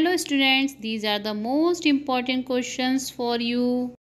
hello students these are the most important questions for you.